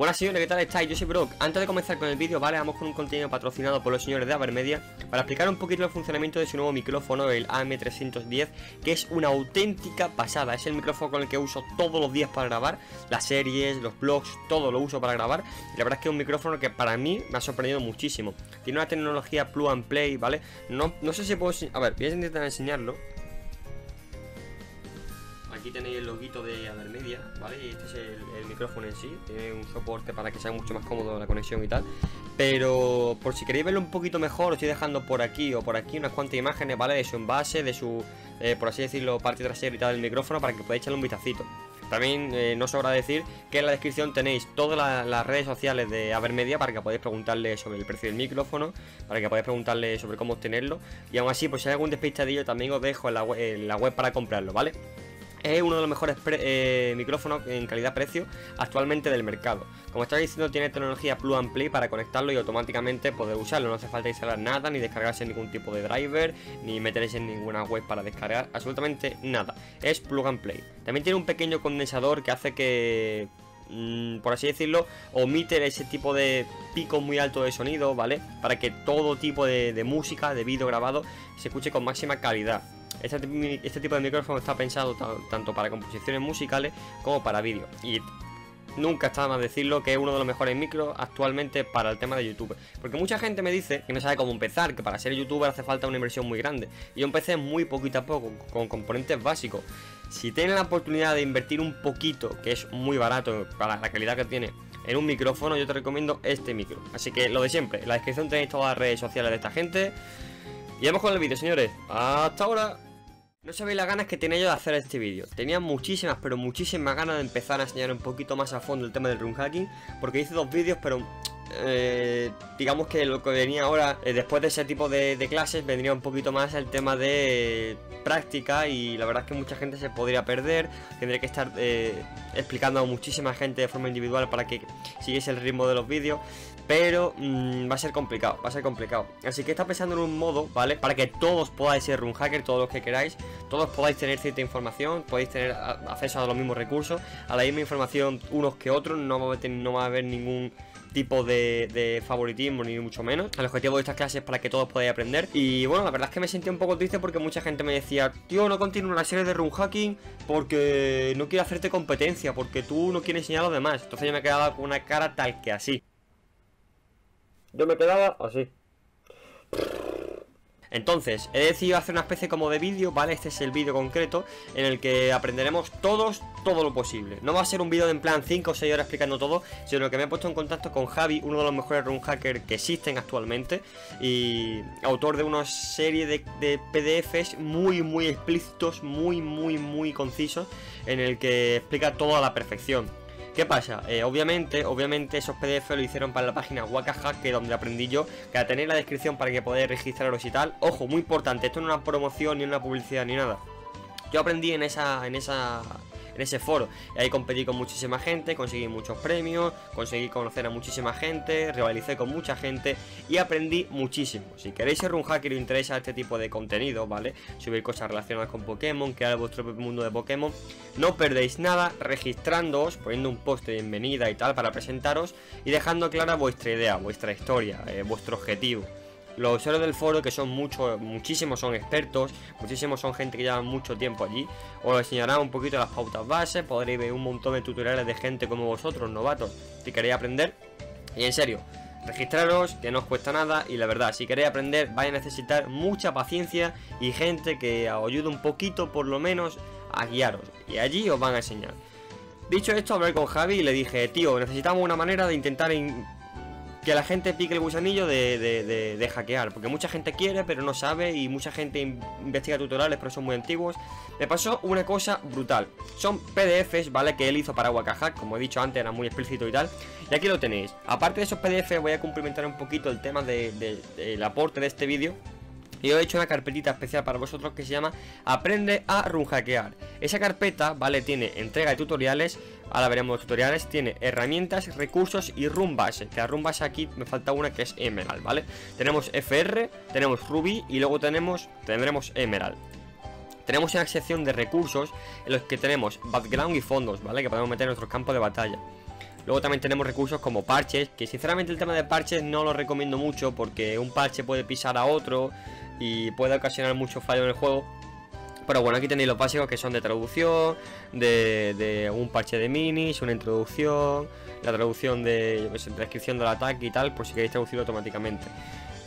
Buenas señores, ¿qué tal estáis? Yo soy Brock. Antes de comenzar con el vídeo, vale, vamos con un contenido patrocinado por los señores de Avermedia para explicar un poquito el funcionamiento de su nuevo micrófono, el AM310, que es una auténtica pasada. Es el micrófono con el que uso todos los días para grabar, las series, los blogs, todo lo uso para grabar. Y la verdad es que es un micrófono que para mí me ha sorprendido muchísimo. Tiene una tecnología plug and play, ¿vale? No, no sé si puedo... A ver, voy a intentar enseñarlo. Aquí tenéis el loguito de Avermedia, ¿vale? Y este es el, micrófono en sí. Tiene un soporte para que sea mucho más cómodo la conexión y tal. Pero por si queréis verlo un poquito mejor, os estoy dejando por aquí o por aquí unas cuantas imágenes, ¿vale? De su envase, de su, eh, por así decirlo, parte trasera y tal del micrófono para que podáis echarle un vistacito. También eh, no sobra decir que en la descripción tenéis todas las redes sociales de Avermedia para que podáis preguntarle sobre el precio del micrófono, para que podáis preguntarle sobre cómo obtenerlo. Y aún así, pues si hay algún despistadillo, también os dejo en la, en la web para comprarlo, ¿vale? Es uno de los mejores eh, micrófonos en calidad-precio actualmente del mercado. Como estaba diciendo, tiene tecnología Plug and Play para conectarlo y automáticamente poder usarlo. No hace falta instalar nada, ni descargarse ningún tipo de driver, ni meterse en ninguna web para descargar, absolutamente nada. Es Plug and Play. También tiene un pequeño condensador que hace que mm, por así decirlo, omite ese tipo de pico muy alto de sonido, ¿vale? Para que todo tipo de música, de vídeo grabado, se escuche con máxima calidad. Este, este, tipo de micrófono está pensado tanto para composiciones musicales como para vídeo. Y nunca está más decirlo que es uno de los mejores micros actualmente para el tema de YouTube. Porque mucha gente me dice que no sabe cómo empezar, que para ser youtuber hace falta una inversión muy grande. Y yo empecé muy poquito a poco, con componentes básicos. Si tienen la oportunidad de invertir un poquito, que es muy barato para la calidad que tiene, en un micrófono, yo te recomiendo este micro. Así que lo de siempre, en la descripción tenéis todas las redes sociales de esta gente. Y vamos con el vídeo, señores. Hasta ahora. No sabéis las ganas que tenía yo de hacer este vídeo. Tenía muchísimas, pero muchísimas ganas de empezar a enseñar un poquito más a fondo el tema del run hacking. Porque hice dos vídeos, pero eh, digamos que lo que venía ahora, eh, después de ese tipo de, clases, vendría un poquito más el tema de práctica y la verdad es que mucha gente se podría perder, tendría que estar eh, explicando a muchísima gente de forma individual para que siguiese el ritmo de los vídeos pero mm, va a ser complicado, va a ser complicado. Así que está pensando en un modo, ¿vale? Para que todos podáis ser run hacker, todos los que queráis, todos podáis tener cierta información, podéis tener acceso a los mismos recursos, a la misma información unos que otros, no va a haber, no va a haber ningún tipo de, favoritismo ni mucho menos. El objetivo de estas clases es para que todos podáis aprender. Y bueno, la verdad es que me sentí un poco triste porque mucha gente me decía, tío, no continúo la serie de run hacking porque no quiero hacerte competencia, porque tú no quieres enseñar a los demás. Entonces yo me quedaba con una cara tal que así. Yo me quedaba así. Entonces, he decidido hacer una especie como de vídeo, ¿vale? Este es el vídeo concreto en el que aprenderemos todos todo lo posible. No va a ser un vídeo de en plan 5 o 6 horas explicando todo, sino que me he puesto en contacto con Javi, uno de los mejores run hackers que existen actualmente y autor de una serie de, de PDFs muy, muy explícitos, muy, muy, muy concisos, en el que explica todo a la perfección. ¿Qué pasa? Eh, obviamente, obviamente esos PDF lo hicieron para la página Wakahack, que donde aprendí yo, que a tener la descripción para que podáis registraros y tal. Ojo, muy importante, esto no es una promoción ni una publicidad ni nada. Yo aprendí en esa, en esa en ese foro. Y ahí competí con muchísima gente, conseguí muchos premios, conseguí conocer a muchísima gente, rivalicé con mucha gente y aprendí muchísimo. Si queréis ser un hacker y interesa este tipo de contenido, ¿vale? Subir cosas relacionadas con Pokémon, crear vuestro mundo de Pokémon, no perdéis nada registrándoos, poniendo un post de bienvenida y tal para presentaros y dejando clara vuestra idea, vuestra historia, eh, vuestro objetivo. Los usuarios del foro, que son muchos, muchísimos son expertos, muchísimos son gente que lleva mucho tiempo allí, os enseñarán un poquito las pautas bases, podréis ver un montón de tutoriales de gente como vosotros, novatos, si queréis aprender. Y en serio, registraros, que no os cuesta nada y la verdad, si queréis aprender vais a necesitar mucha paciencia y gente que os ayude un poquito por lo menos a guiaros y allí os van a enseñar. Dicho esto, hablé con Javi y le dije, tío, necesitamos una manera de intentar que la gente pique el gusanillo de, hackear. Porque mucha gente quiere, pero no sabe. Y mucha gente investiga tutoriales, pero son muy antiguos. Me pasó una cosa brutal. Son PDFs, ¿vale? Que él hizo para Wakahack. Como he dicho antes, era muy explícito y tal. Y aquí lo tenéis. Aparte de esos PDFs, voy a cumplimentar un poquito el tema del aporte de este vídeo. Y he hecho una carpetita especial para vosotros que se llama Aprende a runhackear. Esa carpeta, ¿vale? Tiene entrega de tutoriales, ahora veremos tutoriales, tiene herramientas, recursos y run base. Que a run base aquí me falta una que es Emerald, ¿vale? Tenemos FR, tenemos Ruby y luego tenemos, tendremos Emerald. Tenemos una sección de recursos en los que tenemos background y fondos, ¿vale? Que podemos meter en nuestro campo de batalla. Luego también tenemos recursos como parches, que sinceramente el tema de parches no lo recomiendo mucho porque un parche puede pisar a otro y puede ocasionar mucho fallo en el juego. Pero bueno, aquí tenéis los básicos que son de traducción, de, un parche de minis, una introducción, la traducción de descripción del ataque y tal, por si queréis traducirlo automáticamente.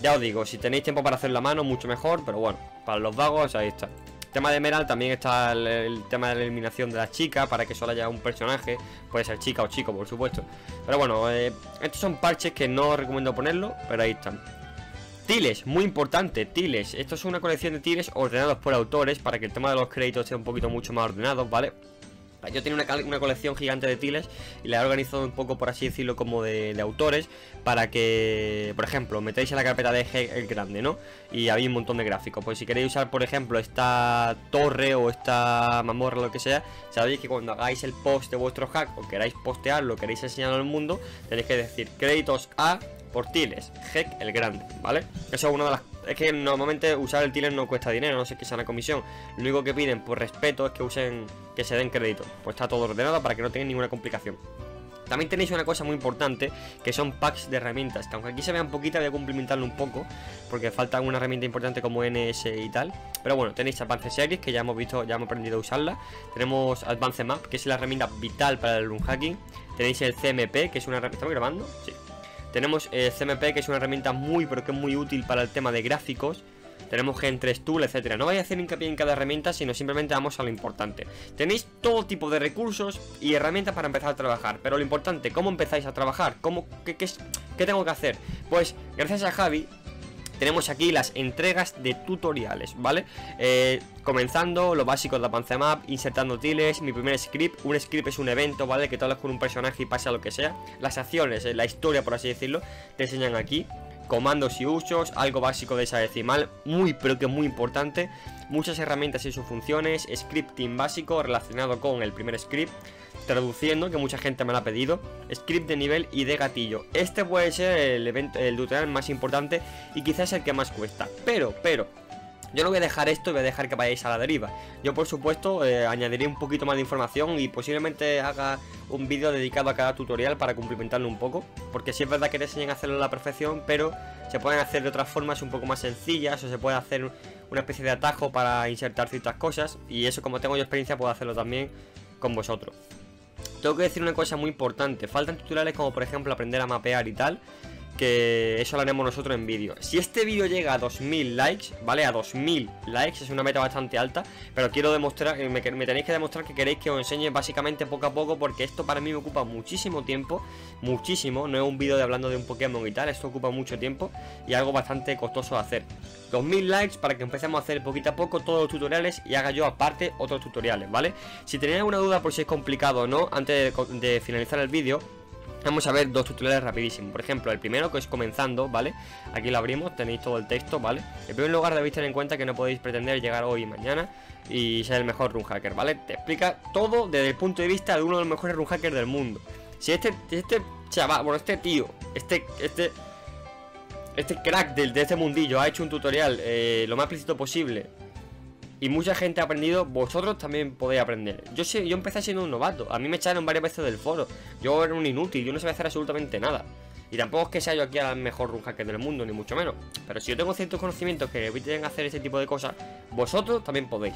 Ya os digo, si tenéis tiempo para hacerlo a mano, mucho mejor, pero bueno, para los vagos, ahí está. Tema de Emerald también está el, tema de la eliminación de la chica para que solo haya un personaje, puede ser chica o chico, por supuesto. Pero bueno, eh, estos son parches que no recomiendo ponerlo, pero ahí están. Tiles, muy importante, tiles. Esto es una colección de tiles ordenados por autores para que el tema de los créditos sea un poquito mucho más ordenado, ¿vale? Yo tenía una, colección gigante de tiles y la he organizado un poco, por así decirlo, como de, autores para que, por ejemplo, metáis en la carpeta de G el grande, ¿no? Y había un montón de gráficos. Pues si queréis usar, por ejemplo, esta torre o esta mamorra, lo que sea, sabéis que cuando hagáis el post de vuestro hack o queráis postearlo, queréis enseñarlo al mundo, tenéis que decir créditos a por Tiles, Heck el Grande, ¿vale? Eso es una de las... Es que normalmente usar el Tiles no cuesta dinero, no sé qué sea una comisión. Lo único que piden por respeto es que usen, que se den crédito. Pues está todo ordenado para que no tengan ninguna complicación. También tenéis una cosa muy importante, que son packs de herramientas, que aunque aquí se vean poquita, voy a complementarlo un poco, porque falta una herramienta importante como NS y tal. Pero bueno, tenéis Advance Series, que ya hemos visto, ya hemos aprendido a usarla. Tenemos Advance Map, que es la herramienta vital para el run hacking. Tenéis el CMP, que es una herramienta... ¿Estamos grabando? Sí. Tenemos eh, CMP, que es una herramienta muy, pero que es muy útil para el tema de gráficos. Tenemos Gen 3 Tool, etcétera. No voy a hacer hincapié en cada herramienta, sino simplemente vamos a lo importante. Tenéis todo tipo de recursos y herramientas para empezar a trabajar. Pero lo importante, ¿cómo empezáis a trabajar? ¿Cómo, qué, qué, qué tengo que hacer? Pues gracias a Javi tenemos aquí las entregas de tutoriales, ¿vale? Eh, comenzando lo básico de la Map, insertando tiles, mi primer script, un script es un evento, ¿vale? Que tú con un personaje y pasa lo que sea, las acciones, eh, la historia por así decirlo, te enseñan aquí, comandos y usos, algo básico de esa decimal, muy pero que muy importante, muchas herramientas y sus funciones, scripting básico relacionado con el primer script, traduciendo, que mucha gente me lo ha pedido, script de nivel y de gatillo. Este puede ser el, evento, el tutorial más importante y quizás el que más cuesta. Pero, pero, yo no voy a dejar esto y voy a dejar que vayáis a la deriva. Yo, por supuesto, eh, añadiré un poquito más de información y posiblemente haga un vídeo dedicado a cada tutorial para cumplimentarlo un poco. Porque sí es verdad que te enseñan a hacerlo a la perfección, pero se pueden hacer de otras formas un poco más sencillas o se puede hacer una especie de atajo para insertar ciertas cosas. Y eso, como tengo yo experiencia, puedo hacerlo también con vosotros. Tengo que decir una cosa muy importante. Faltan tutoriales como por ejemplo aprender a mapear y tal. Que eso lo haremos nosotros en vídeo. Si este vídeo llega a 2000 likes, ¿vale? A 2000 likes, es una meta bastante alta. Pero quiero demostrar, me, me tenéis que demostrar que queréis que os enseñe básicamente poco a poco. Porque esto para mí me ocupa muchísimo tiempo. Muchísimo. No es un vídeo de hablando de un Pokémon y tal. Esto ocupa mucho tiempo. Y algo bastante costoso de hacer. 2000 likes para que empecemos a hacer poquito a poco todos los tutoriales y haga yo aparte otros tutoriales, ¿vale? Si tenéis alguna duda por si es complicado o no, antes de, finalizar el vídeo, Vamos a ver dos tutoriales rapidísimos Por ejemplo, el primero que es comenzando, ¿vale? Aquí lo abrimos, tenéis todo el texto, ¿vale? En primer lugar debéis tener en cuenta que no podéis pretender llegar hoy y mañana Y ser el mejor run hacker, ¿vale? Te explica todo desde el punto de vista de uno de los mejores run hackers del mundo Si este, este chaval, bueno, este tío, este, este este crack de, de este mundillo ha hecho un tutorial eh, lo más explícito posible y mucha gente ha aprendido, vosotros también podéis aprender. Yo sé, yo empecé siendo un novato, a mí me echaron varias veces del foro, yo era un inútil, yo no sabía hacer absolutamente nada. Y tampoco es que sea yo aquí el mejor run hacker del mundo, ni mucho menos. Pero si yo tengo ciertos conocimientos que eviten hacer ese tipo de cosas, vosotros también podéis.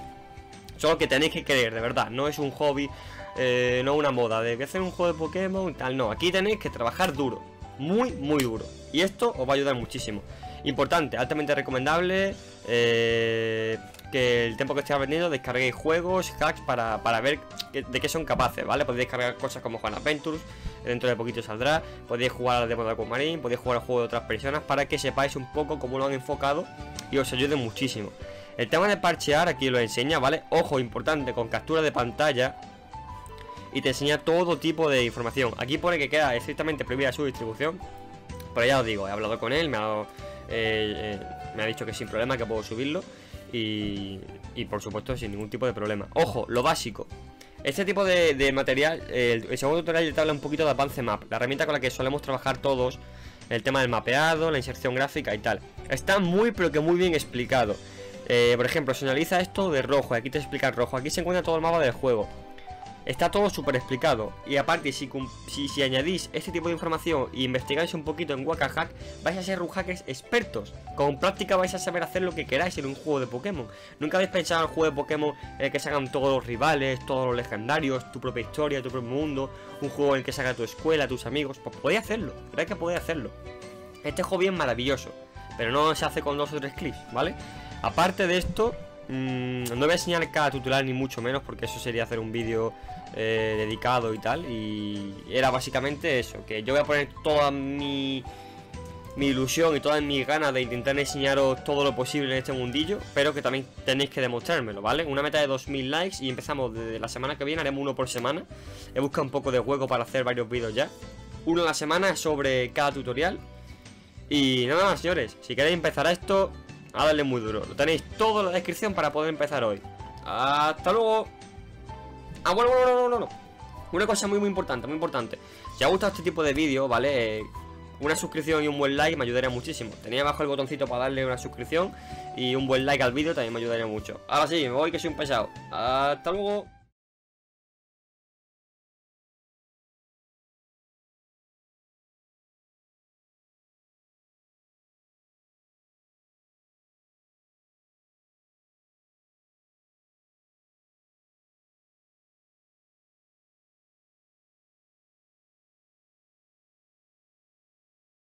Solo que tenéis que creer, de verdad, no es un hobby, eh, no una moda de que hacer un juego de Pokémon y tal, no, aquí tenéis que trabajar duro, muy, muy duro. Y esto os va a ayudar muchísimo. Importante, altamente recomendable eh, que el tiempo que estéis aprendiendo descarguéis juegos, hacks para, ver de qué son capaces, ¿vale? Podéis descargar cosas como Juan Adventures, dentro de poquito saldrá, podéis jugar al demo de Aquamarine, podéis jugar al juego de otras personas para que sepáis un poco cómo lo han enfocado y os ayude muchísimo. El tema de parchear aquí lo enseña, ¿vale? Ojo, importante, con captura de pantalla y te enseña todo tipo de información. Aquí pone que queda estrictamente prohibida su distribución, pero ya os digo, he hablado con él, me ha, eh, eh, me ha dicho que sin problema que puedo subirlo y, por supuesto sin ningún tipo de problema. Ojo, lo básico. Este tipo de, material, el, segundo tutorial te habla un poquito de Advance Map, la herramienta con la que solemos trabajar todos, el tema del mapeado, la inserción gráfica y tal. Está muy pero que muy bien explicado. Eh, por ejemplo, señaliza esto de rojo, aquí te explica el rojo, aquí se encuentra todo el mapa del juego. Está todo súper explicado. Y aparte, si, si, añadís este tipo de información e investigáis un poquito en Wakahack, vais a ser un hackers expertos. Con práctica vais a saber hacer lo que queráis en un juego de Pokémon. Nunca habéis pensado en un juego de Pokémon en el que salgan todos los rivales, todos los legendarios, tu propia historia, tu propio mundo, un juego en el que salga tu escuela, tus amigos. Pues podéis hacerlo, creéis que podéis hacerlo. Este hobby es maravilloso, pero no se hace con dos o tres clics, ¿vale? Aparte de esto, mmm, no voy a enseñar cada tutorial ni mucho menos porque eso sería hacer un vídeo eh, dedicado y tal. Y era básicamente eso, que yo voy a poner toda mi, mi ilusión y todas mis ganas de intentar enseñaros todo lo posible en este mundillo, pero que también tenéis que demostrármelo, ¿vale? Una meta de 2000 likes y empezamos desde la semana que viene, haremos uno por semana. He buscado un poco de juego para hacer varios vídeos ya. Uno a la semana sobre cada tutorial. Y nada más, señores, si queréis empezar a esto, a darle muy duro. Lo tenéis todo en la descripción para poder empezar hoy. ¡Hasta luego! Ah, bueno, bueno, no, no, no. Una cosa muy, muy importante, muy importante. Si ha gustado este tipo de vídeo, ¿vale? una suscripción y un buen like me ayudaría muchísimo. Tenía abajo el botoncito para darle una suscripción y un buen like al vídeo también me ayudaría mucho. Ahora sí, me voy que soy un pesado. Hasta luego.